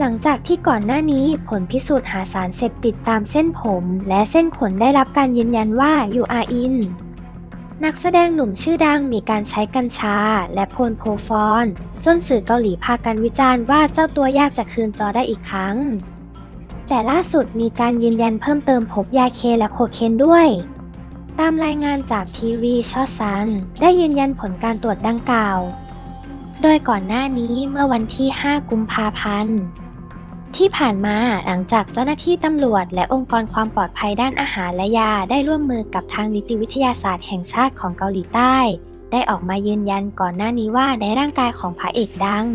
หลังจากที่ก่อนหน้านี้ผลพิสูจน์หาสารเสพติดตามเส้นผม และเส้นขนได้รับการยืนยันว่าอยู่อาอินนักแสดงหนุ่มชื่อดังมีการใช้กัญชา และโพลโพฟอน จนสื่อเกาหลีพากันวิจารณ์ว่าเจ้าตัวยากจะคืนจอได้อีกครั้ง แต่ล่าสุดมีการยืนยันเพิ่มเติมพบยาเคและโคเคนด้วย ตามรายงานจากทีวีชอซัน ได้ยืนยันผลการตรวจดังกล่าว โดยก่อนหน้านี้เมื่อวันที่ 5 กุมภาพันธ์ ที่ผ่านมาหลังจากเจ้าหน้าที่ตำรวจ และองค์กรความปลอดภัยด้านอาหารและยาได้ร่วมมือกับทางนิติวิทยาศาสตร์แห่งชาติของเกาหลีใต้ ได้ออกมายืนยันก่อนหน้านี้ว่าในร่างกายของพระเอกดัง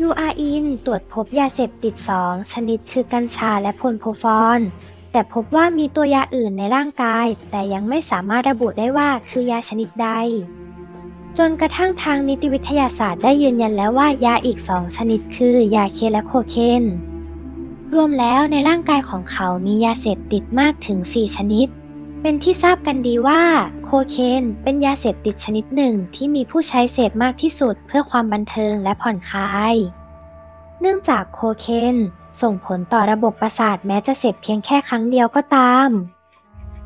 ยูอาอินตรวจพบยาเสพติด 2 ชนิดคือกัญชาและพลโพฟอน แต่พบว่ามีตัวยาอื่นในร่างกาย แต่ยังไม่สามารถระบุได้ว่าคือยาชนิดใด จนกระทั่งทางนิติวิทยาศาสตร์ได้ยืนยันแล้วว่ายาอีก2ชนิดคือยาเคและโคเคน รวมแล้วในร่างกายของเขามียาเสพติดมากถึง 4 ชนิด เป็นที่ทราบกันดีว่าโคเคนเป็นยาเสพติดชนิดหนึ่งที่มีผู้ใช้เสพมากที่สุดเพื่อความบันเทิงและผ่อนคลาย เนื่องจากโคเคนส่งผลต่อระบบประสาทแม้จะเสพเพียงแค่ครั้งเดียวก็ตาม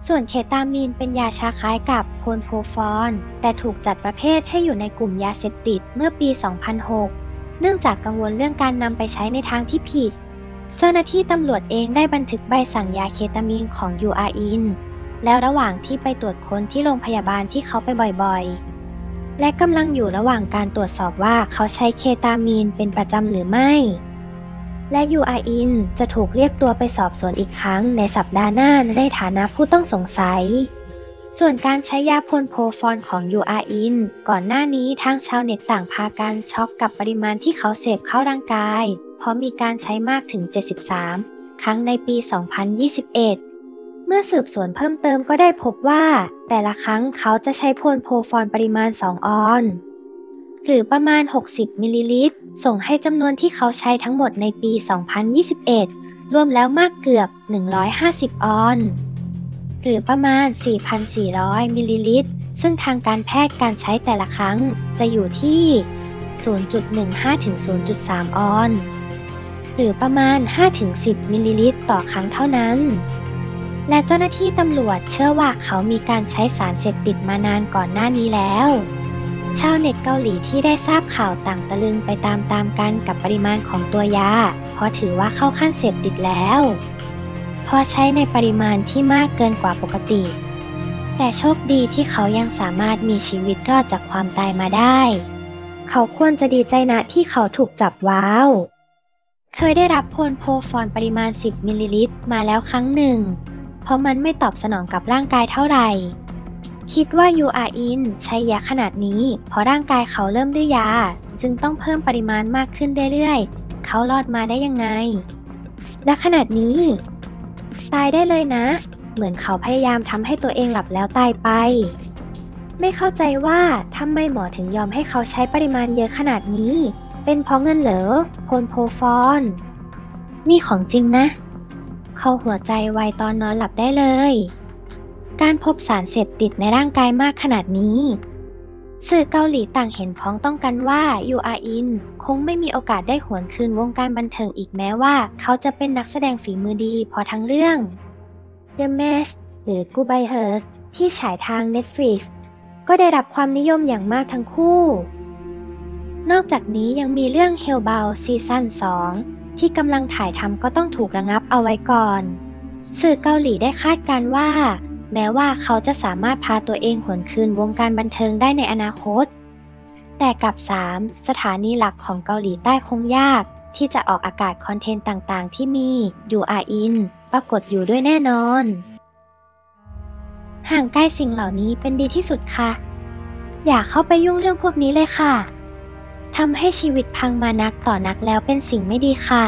ส่วนเคตามีนเป็นยาชาคล้ายกับโพลโพฟอน แต่ถูกจัดประเภทให้อยู่ในกลุ่มยาเสพติดเมื่อปี 2006 เนื่องจากกังวลเรื่องการนำไปใช้ในทางที่ผิด เจ้าหน้าที่ตำรวจเองได้บันทึกใบสั่งยาเคตามีนของยูอาอินแล้วระหว่างที่ไปตรวจค้นที่โรงพยาบาลที่เขาไปบ่อยๆ และกำลังอยู่ระหว่างการตรวจสอบว่าเขาใช้เคตามีนเป็นประจำหรือไม่ และยูอาอินจะถูกเรียกตัวไปสอบสวนอีกครั้งในสัปดาห์หน้าในฐานะผู้ต้องสงสัย ส่วนการใช้ยาพ่นโพฟอนของยูอาอินก่อนหน้านี้ทางชาวเน็ตต่างพากันช็อกกับปริมาณที่เขาเสพเข้าร่างกาย เพราะมีการใช้มากถึง 73 ครั้งในปี 2021เมื่อสืบสวนเพิ่มเติมก็ได้พบว่า แต่ละครั้งเขาจะใช้โพลโพฟอนปริมาณ 2 ออน หรือประมาณ 60 มิลลิลิตร ส่งให้จำนวนที่เขาใช้ทั้งหมดในปี 2021 รวมแล้วมากเกือบ 150 ออนซ์หรือประมาณ 4,400 มิลลิลิตร ซึ่งทางการแพทย์การใช้แต่ละครั้งจะอยู่ที่ 0.15 ถึง 0.3 ออนซ์ หรือประมาณ 5-10 มิลลิลิตร ต่อครั้งเท่านั้น และเจ้าหน้าที่ตำรวจเชื่อว่าเขามีการใช้สารเสพติดมานานก่อนหน้านี้แล้ว ชาวเน็ตเกาหลีที่ได้ทราบข่าวต่างตะลึงไปตามๆกันกับปริมาณของตัวยา เพราะถือว่าเข้าขั้นเสพติดแล้วเพราะใช้ในปริมาณที่มากเกินกว่าปกติ แต่โชคดีที่เขายังสามารถมีชีวิตรอดจากความตายมาได้ เขาควรจะดีใจนะที่เขาถูกจับว้าว เคยได้รับ propofol ปริมาณ 10 มิลลิลิตรมาแล้วครั้งหนึ่ง เพราะมันไม่ตอบสนองกับร่างกายเท่าไหร่ คิดว่ายูอาอินใช้ยาขนาดนี้ เพราะร่างกายเขาเริ่มดื้อยา จึงต้องเพิ่มปริมาณมากขึ้นเรื่อยๆ เขารอดมาได้ยังไง และขนาดนี้ ตายได้เลยนะ เหมือนเขาพยายามทำให้ตัวเองหลับแล้วตายไป ไม่เข้าใจว่าทำไมหมอถึงยอมให้เขาใช้ปริมาณเยอะขนาดนี้ เป็นเพราะเงินเหรอโพลโพฟอน นี่ของจริงนะ เขาหัวใจวายตอนนอนหลับได้เลย การพบสารเสพติดในร่างกายมากขนาดนี้ สื่อเกาหลีต่างเห็นพ้องต้องกันว่ายูอาอินคงไม่มีโอกาสได้หวนคืนวงการบันเทิงอีกแม้ว่า เขาจะเป็นนักแสดงฝีมือดีพอทั้งเรื่อง The Mesh หรือ Goodbye Heart ที่ฉายทาง Netflix ก็ได้รับความนิยมอย่างมากทั้งคู่ นอกจากนี้ยังมีเรื่อง Hellbound ซีซั่น2 ที่กำลังถ่ายทำก็ต้องถูกระงับเอาไว้ก่อน สื่อเกาหลีได้คาดการณ์ว่า แม้ว่าเขาจะสามารถพาตัวเองหวนคืนวงการบันเทิงได้ในอนาคต แต่กับ 3 สถานีหลักของเกาหลีใต้คงยาก ที่จะออกอากาศคอนเทนต์ต่างๆ ที่มียูอาอิน ปรากฏอยู่ด้วยแน่นอน ห่างใกล้สิ่งเหล่านี้เป็นดีที่สุดค่ะ อย่าเข้าไปยุ่งเรื่องพวกนี้เลยค่ะทำให้ชีวิตพังมานักต่อนักแล้วเป็นสิ่งไม่ดีค่ะ